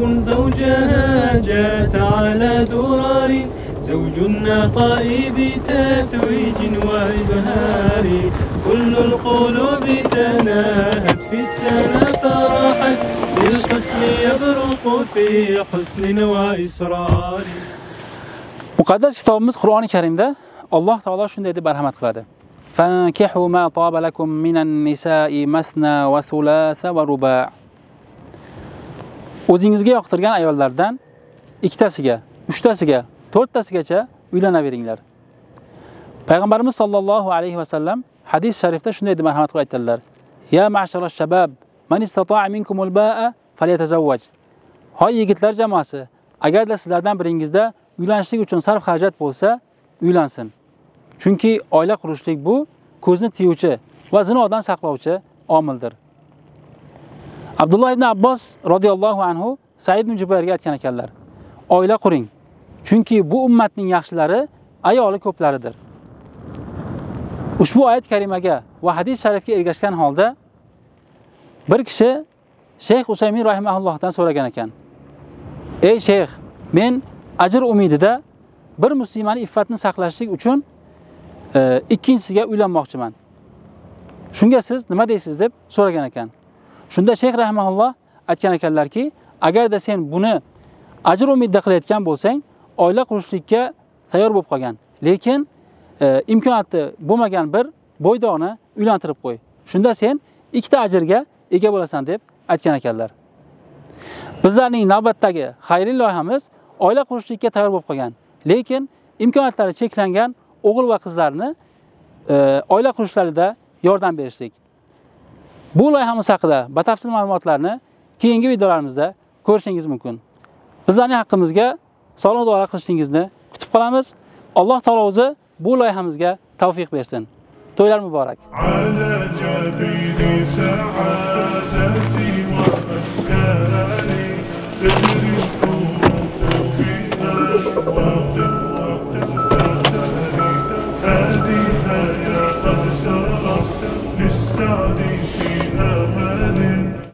لكن زوجها جات على درار. زوج النقائب تتويج وإبهار. كل القلوب تناهت في السنة فرحت. بالحسن يبرق في حسن وإصرار مقدس كتاب مسخ القرآن الكريم ده الله تعالى شنو ده برهمت قلاده فانكحوا ما طاب لكم من النساء مثنى وثلاث ورباع o'zingizga yoqtirgan ayollardan ikkitasiga uchtasiga to'rttasigacha uylanaveringlar. Payg'ambarimiz sollallohu alayhi vasallam hadis sharifda shunday deb marhamat qilib aytadilar ya ma'shara shabab man istata'a minkumul ba'a falyatazawwaj. Hoy yigitlar jamoasi agarda sizlardan biringizda uylanishlik uchun sarf xarajat bo'lsa uylansin. Chunki oila qurishlik bu ko'zni tiyuvchi va zinodan saqlovchi omildir. Abdulloh ibn abbos roziyallohu anhu said ibn jubayrga aytgan ekanlar oila quring chunki bu ummatning yaxshilari ayoli ko'plaridir. Ushbu oyat karimaga va hadis sharifga ergashgan holda bir kishi shayx usaymin rahimaullohdan so'ragan ekan ey shayx men ajr umidida bir muslimani iffatni saqlashlik uchun e, ikkinchisiga uylanmoqchiman. Shunga siz nima deysiz? deb so'ragan ekan. Shunda shayx rahmaulloh aytgan ekanlarki agarda sen buni ajr umidda qilayotgan bo'lsang oila qurishlikka tayyor bo'lib qolgan. Lekin e, imkoniyati bo'lmagan bir bo'ydoqni uylantirib qo'y. Shunda sen ikkita ajrga ega bo'lasan deb aytgan ekanlar. Bizlarning navbatdagi xayrli loyihamiz oila qurishlikka tayyor bo'lib qolgan. Lekin imkoniyatlari cheklangan o'g'il va qizlarni e, oila qurishlarida yordam berishlik. Bu loyihamiz haqida batafsil ma'lumotlarni keyingi videolarimizda ko'rishingiz mumkin. Bizlarning haqqimizga sog'lom duolar qilishingizni kutib qolamiz. Alloh taolo o'zi bu loyihamizga tavfiq bersin. To'ylar muborak.